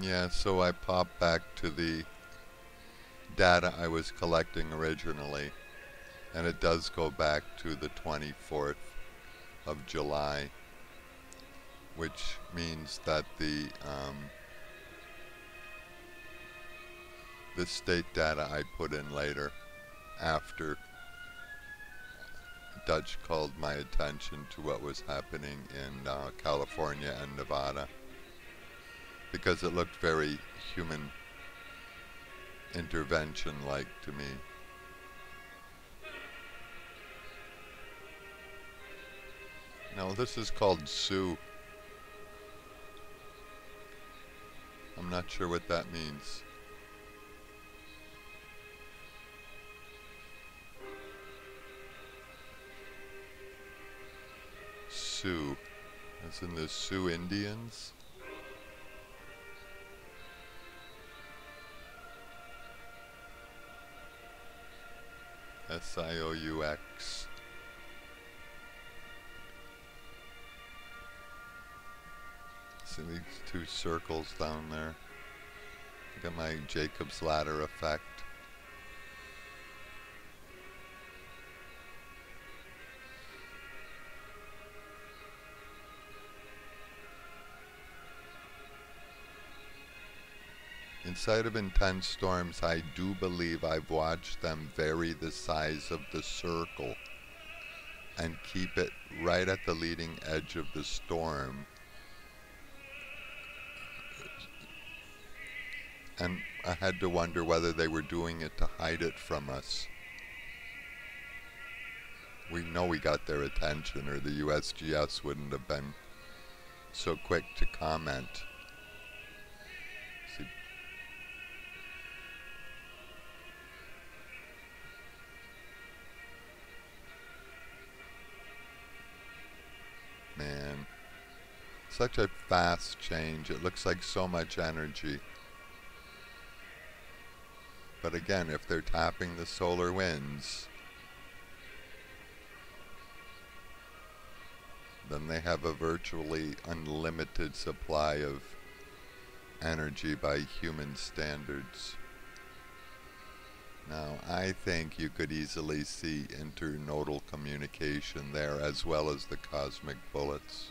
Yeah, so I pop back to the data I was collecting originally, and it does go back to the 24th of July, which means that the um, the state data I put in later, after Dutch called my attention to what was happening in uh, California and Nevada because it looked very human intervention like to me. Now this is called Sioux. I'm not sure what that means. Sioux, as in the Sioux Indians. S-I-O-U-X. See these two circles down there? At my Jacob's ladder effect. Inside of intense storms, I do believe I've watched them vary the size of the circle and keep it right at the leading edge of the storm. And I had to wonder whether they were doing it to hide it from us. We know we got their attention or the USGS wouldn't have been so quick to comment. Man, such a fast change. It looks like so much energy. But again, if they're tapping the solar winds, then they have a virtually unlimited supply of energy by human standards. Now, I think you could easily see internodal communication there as well as the cosmic bullets.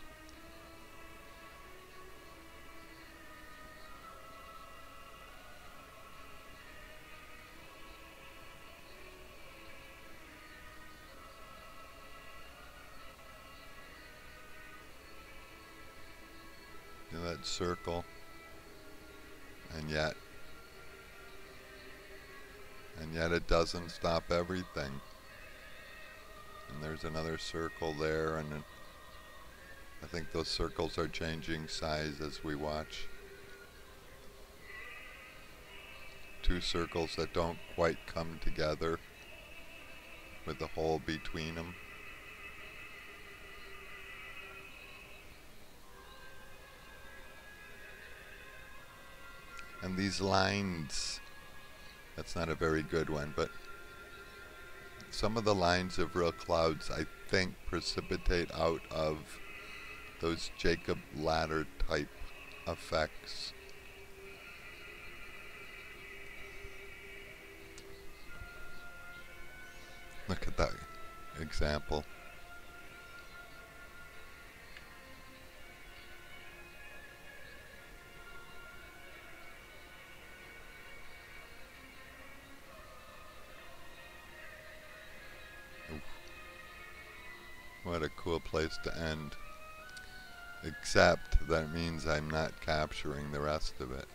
Know that circle? And yet and yet it doesn't stop everything. And there's another circle there, and I think those circles are changing size as we watch. Two circles that don't quite come together with the hole between them. And these lines that's not a very good one, but some of the lines of real clouds, I think, precipitate out of those Jacob ladder type effects. Look at that example. What a cool place to end. Except that means I'm not capturing the rest of it.